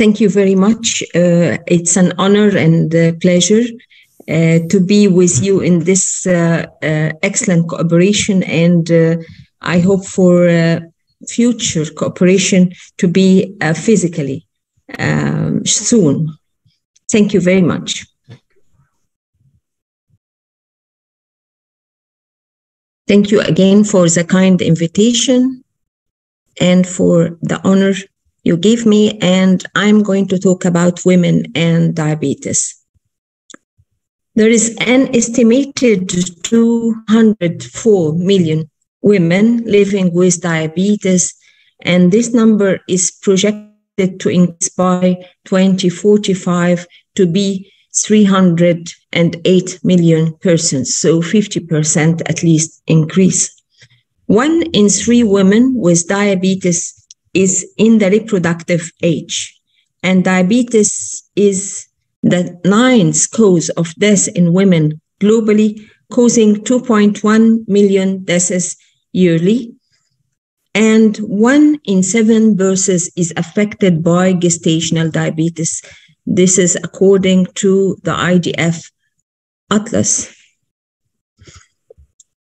thank you very much. Uh, it's an honor and pleasure uh, to be with you in this uh, uh, excellent cooperation, and uh, I hope for future cooperation to be physically um, soon. Thank you very much. Thank you again for the kind invitation and for the honor you gave me. And I'm going to talk about women and diabetes. There is an estimated 204 million women living with diabetes, and this number is projected to increase by 2045 to be 308 million persons, so 50% at least increase. One in three women with diabetes is in the reproductive age, and diabetes is the ninth cause of death in women globally, causing 2.1 million deaths yearly. And one in seven births is affected by gestational diabetes. This is according to the IDF Atlas.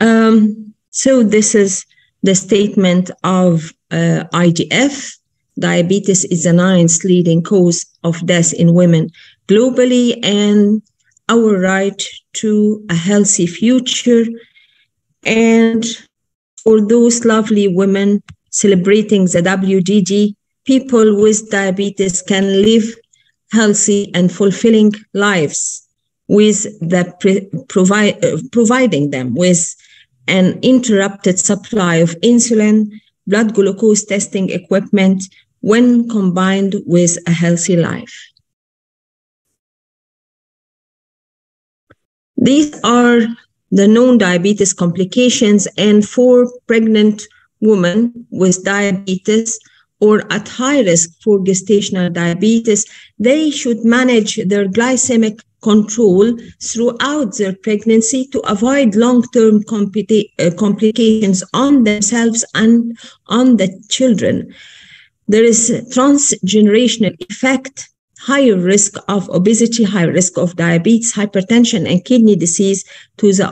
Um, so this is the statement of uh, IDF. Diabetes is the ninth leading cause of death in women globally, and our right to a healthy future. And for those lovely women celebrating the WDD, people with diabetes can live healthy and fulfilling lives with the pre- provide, uh, providing them with an interrupted supply of insulin, blood glucose testing equipment when combined with a healthy life. These are the known diabetes complications, and for pregnant women with diabetes or at high risk for gestational diabetes, they should manage their glycemic control throughout their pregnancy to avoid long-term uh, complications on themselves and on the children. There is transgenerational effect higher risk of obesity, higher risk of diabetes, hypertension, and kidney disease to the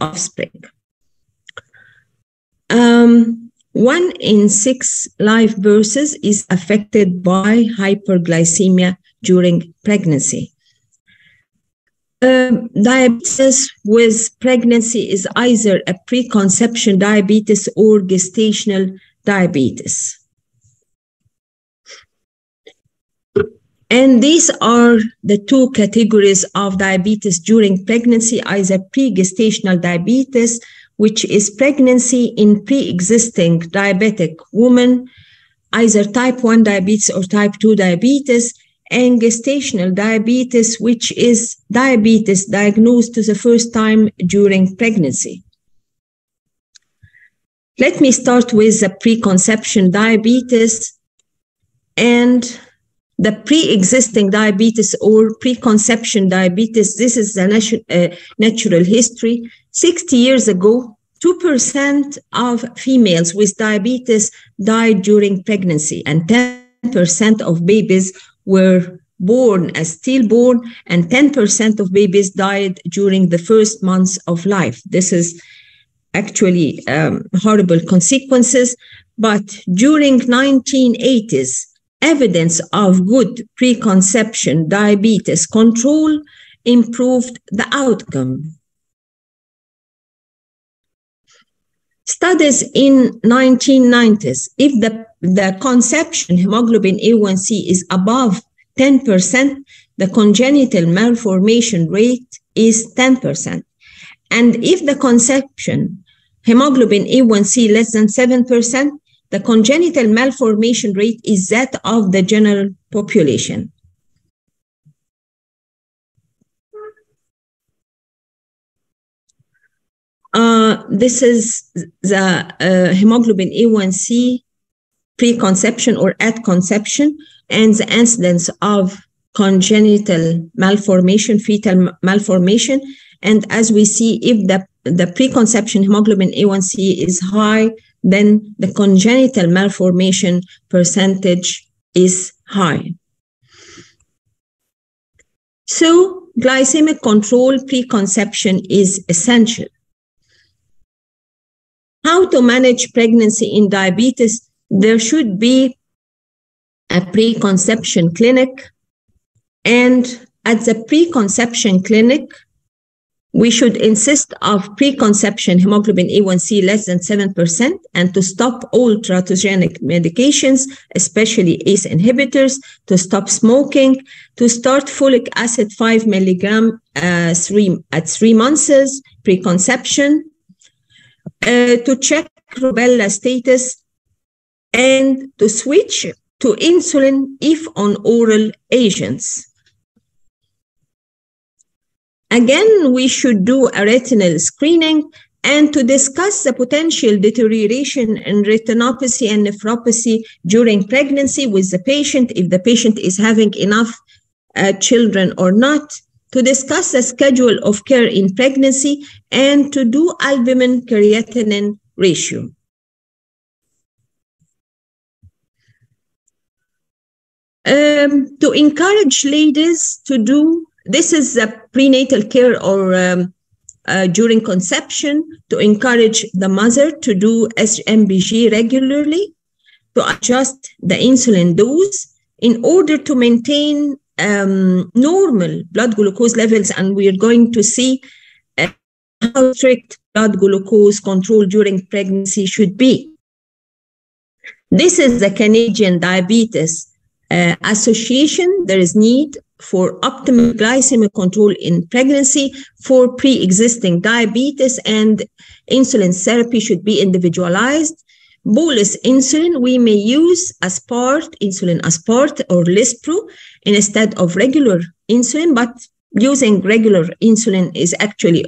offspring. Um, one in six live births is affected by hyperglycemia during pregnancy. Um, diabetes with pregnancy is either a preconception diabetes or gestational diabetes. And these are the two categories of diabetes during pregnancy, either pre-gestational diabetes, which is pregnancy in pre-existing diabetic woman, either type 1 diabetes or type 2 diabetes, and gestational diabetes, which is diabetes diagnosed to the first time during pregnancy. Let me start with the preconception diabetes. And the pre-existing diabetes or preconception diabetes, this is the natu- uh, natural history. 60 years ago, 2% of females with diabetes died during pregnancy and 10% of babies were born as stillborn and 10% of babies died during the first months of life. This is actually um, horrible consequences. But during 1980s, evidence of good preconception diabetes control improved the outcome. Studies in 1990s, if the, the conception hemoglobin A1C is above 10%, the congenital malformation rate is 10%. And if the conception hemoglobin A1C less than 7%, the congenital malformation rate is that of the general population. Uh, this is the uh, hemoglobin A1C preconception or at conception and the incidence of congenital malformation, fetal malformation. And as we see, if the, the preconception hemoglobin A1C is high, then the congenital malformation percentage is high. So, glycemic control preconception is essential. How to manage pregnancy in diabetes? There should be a preconception clinic, and at the preconception clinic, we should insist of preconception hemoglobin A1C less than 7% and to stop all teratogenic medications, especially ACE inhibitors, to stop smoking, to start folic acid 5 milligram uh, three, at three months preconception, uh, to check rubella status, and to switch to insulin if on oral agents. Again, we should do a retinal screening and to discuss the potential deterioration in retinopathy and nephropathy during pregnancy with the patient, if the patient is having enough uh, children or not, to discuss the schedule of care in pregnancy, and to do albumin creatinine ratio. Um, to encourage ladies to do this is a prenatal care or um, uh, during conception to encourage the mother to do SMBG regularly, to adjust the insulin dose in order to maintain um, normal blood glucose levels. And we are going to see uh, how strict blood glucose control during pregnancy should be. This is the Canadian Diabetes uh, Association. There is need for optimal glycemic control in pregnancy for pre-existing diabetes and insulin therapy should be individualized. Bolus insulin we may use aspart insulin aspart or lispro instead of regular insulin but using regular insulin is actually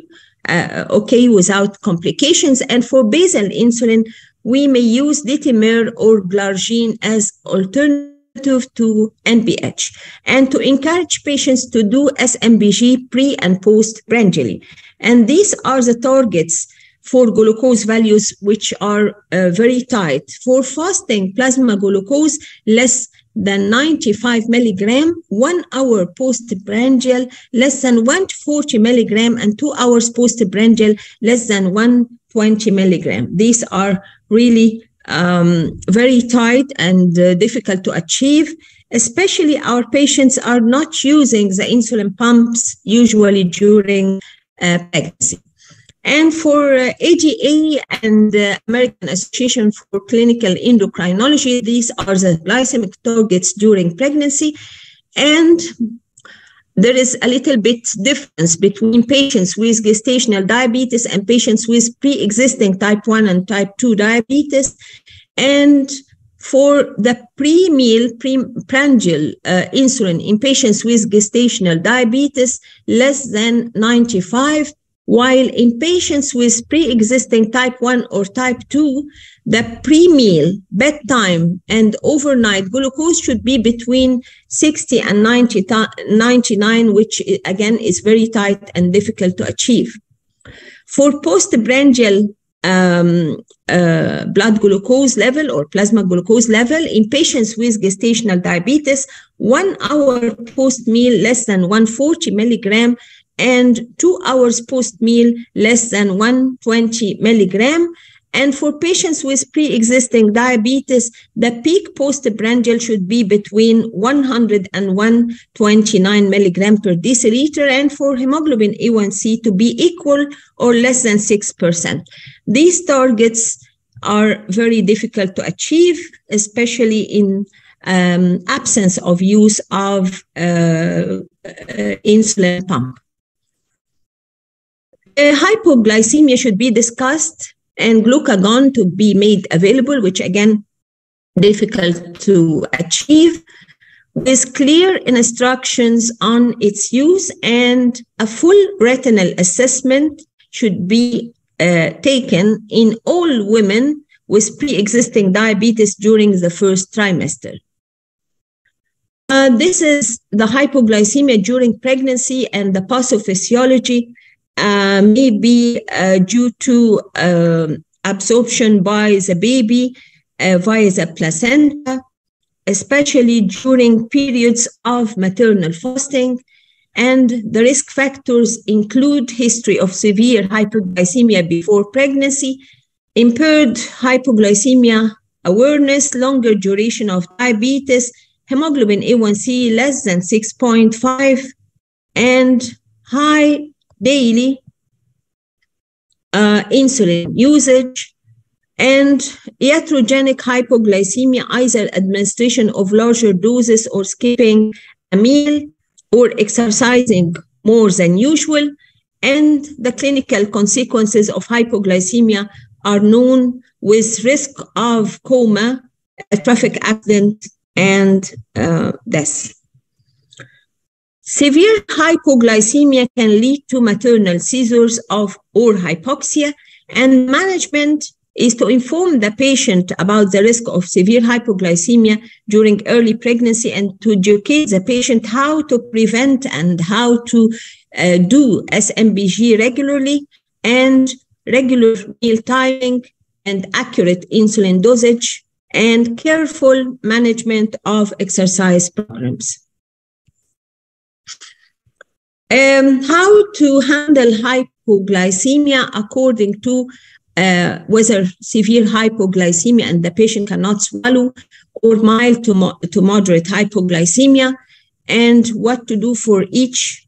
uh, okay without complications. And for basal insulin we may use detemir or glargine as alternative to NPH and to encourage patients to do SMBG pre and post prandially. And these are the targets for glucose values which are uh, very tight. For fasting plasma glucose less than 95 milligram, one hour post postprandial less than 140 milligram, and two hours post postprandial less than 120 milligram. These are really um, very tight and uh, difficult to achieve. Especially our patients are not using the insulin pumps usually during uh, pregnancy. And for uh, ADA and the American Association for Clinical Endocrinology, these are the glycemic targets during pregnancy. And there is a little bit difference between patients with gestational diabetes and patients with pre-existing type 1 and type 2 diabetes. And for the pre-meal prandial uh, insulin in patients with gestational diabetes less than 95 while in patients with pre-existing type 1 or type 2 the pre-meal, bedtime, and overnight glucose should be between 60 and 90, 99, which again is very tight and difficult to achieve. For postprandial um, uh, blood glucose level or plasma glucose level in patients with gestational diabetes, one hour post meal less than 140 milligram and two hours post meal less than 120 milligram and for patients with pre-existing diabetes, the peak postprandial should be between 100 and 129 milligram per deciliter, and for hemoglobin A1C to be equal or less than 6%. These targets are very difficult to achieve, especially in um, absence of use of uh, uh, insulin pump. Uh, hypoglycemia should be discussed and glucagon to be made available, which again, difficult to achieve, with clear instructions on its use and a full retinal assessment should be uh, taken in all women with pre-existing diabetes during the first trimester. Uh, this is the hypoglycemia during pregnancy and the pathophysiology uh, may be uh, due to um, absorption by the baby uh, via the placenta, especially during periods of maternal fasting. and the risk factors include history of severe hypoglycemia before pregnancy, impaired hypoglycemia awareness, longer duration of diabetes, hemoglobin A1C less than 6.5, and high daily uh, insulin usage, and iatrogenic hypoglycemia, either administration of larger doses or skipping a meal or exercising more than usual. And the clinical consequences of hypoglycemia are known with risk of coma, a traffic accident, and uh, death. Severe hypoglycemia can lead to maternal seizures of or hypoxia, and management is to inform the patient about the risk of severe hypoglycemia during early pregnancy and to educate the patient how to prevent and how to uh, do SMBG regularly and regular meal timing and accurate insulin dosage and careful management of exercise programs. Um, how to handle hypoglycemia according to uh, whether severe hypoglycemia and the patient cannot swallow or mild to, mo- to moderate hypoglycemia and what to do for each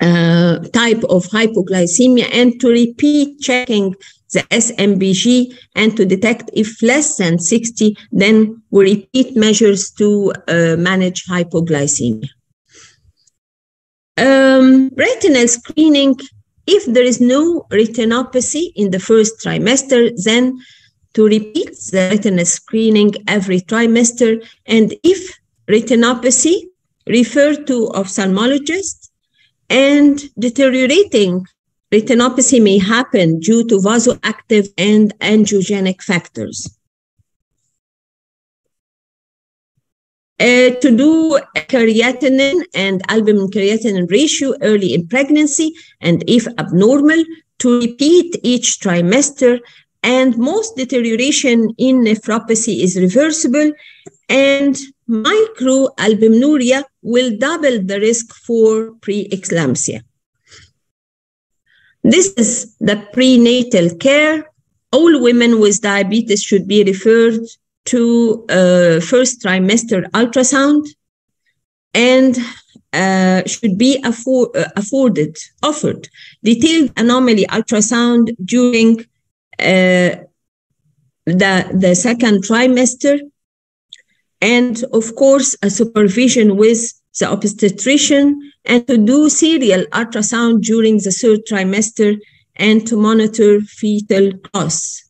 uh, type of hypoglycemia and to repeat checking the SMBG and to detect if less than 60, then we repeat measures to uh, manage hypoglycemia. Um, retinal screening if there is no retinopathy in the first trimester, then to repeat the retina screening every trimester. And if retinopathy, refer to ophthalmologist. And deteriorating retinopathy may happen due to vasoactive and angiogenic factors. Uh, to do creatinine and albumin creatinine ratio early in pregnancy, and if abnormal, to repeat each trimester. And most deterioration in nephropathy is reversible, and microalbuminuria will double the risk for preeclampsia. This is the prenatal care. All women with diabetes should be referred to uh, first trimester ultrasound and uh, should be afford, uh, afforded, offered detailed anomaly ultrasound during uh, the, the second trimester. And of course, a supervision with the obstetrician and to do serial ultrasound during the third trimester and to monitor fetal loss.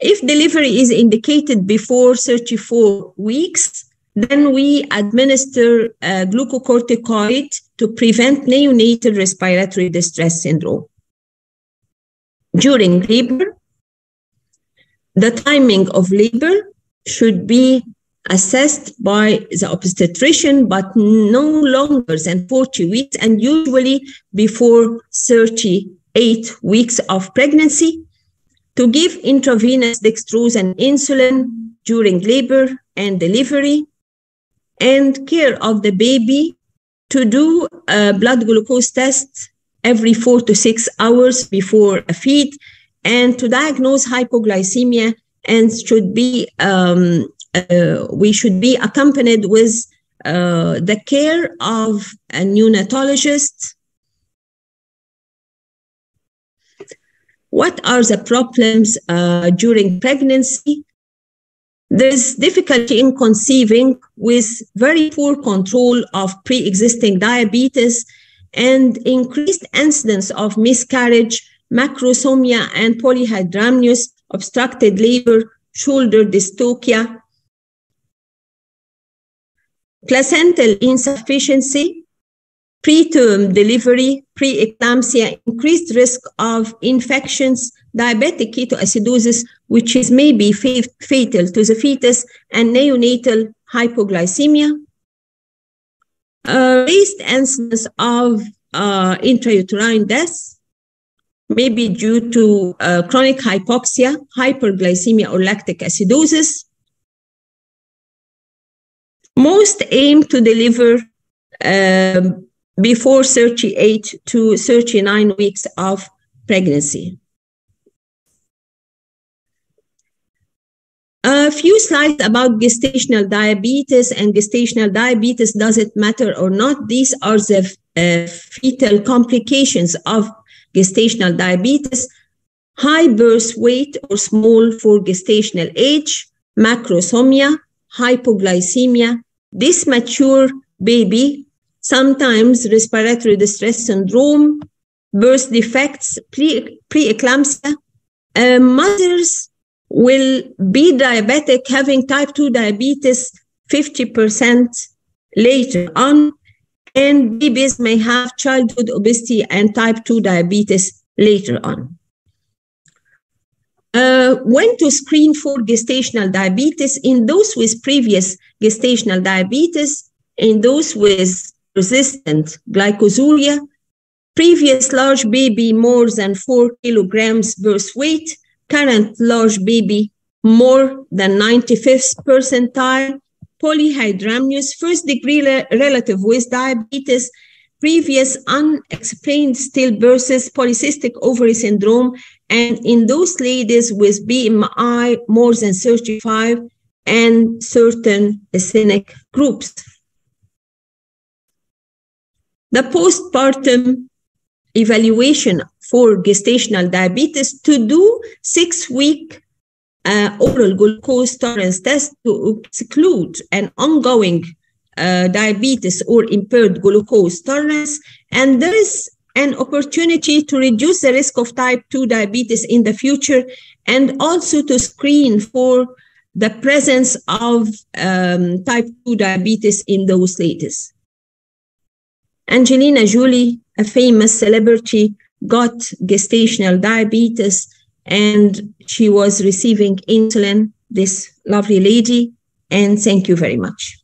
If delivery is indicated before 34 weeks, then we administer a glucocorticoid to prevent neonatal respiratory distress syndrome. During labor, the timing of labor should be assessed by the obstetrician, but no longer than 40 weeks and usually before 38 weeks of pregnancy to give intravenous dextrose and insulin during labor and delivery, and care of the baby to do a blood glucose test every four to six hours before a feed, and to diagnose hypoglycemia and should be um, uh, we should be accompanied with uh, the care of a neonatologist What are the problems uh, during pregnancy? There's difficulty in conceiving with very poor control of pre existing diabetes and increased incidence of miscarriage, macrosomia, and polyhydramnios, obstructed labor, shoulder dystocia, placental insufficiency, preterm delivery, preeclampsia, increased risk of infections, diabetic ketoacidosis, which is maybe fatal to the fetus, and neonatal hypoglycemia. Uh, raised incidence of uh, intrauterine death, maybe due to uh, chronic hypoxia, hyperglycemia, or lactic acidosis. Most aim to deliver um, before 38 to 39 weeks of pregnancy. A few slides about gestational diabetes and gestational diabetes, does it matter or not? These are the uh, fetal complications of gestational diabetes. High birth weight or small for gestational age, macrosomia, hypoglycemia, this mature baby, sometimes respiratory distress syndrome, birth defects, pre- preeclampsia. Uh, mothers will be diabetic, having type 2 diabetes 50% later on, and babies may have childhood obesity and type 2 diabetes later on. Uh, when to screen for gestational diabetes in those with previous gestational diabetes, in those with resistant glycosuria, previous large baby more than four kilograms birth weight, current large baby more than 95th percentile, polyhydramnios, first degree relative with diabetes, previous unexplained stillbirths, polycystic ovary syndrome, and in those ladies with BMI more than 35 and certain ethnic groups. The postpartum evaluation for gestational diabetes to do six week uh, oral glucose tolerance test to exclude an ongoing uh, diabetes or impaired glucose tolerance. And there is an opportunity to reduce the risk of type 2 diabetes in the future and also to screen for the presence of um, type 2 diabetes in those ladies. Angelina Jolie, a famous celebrity, got gestational diabetes and she was receiving insulin, this lovely lady. And thank you very much.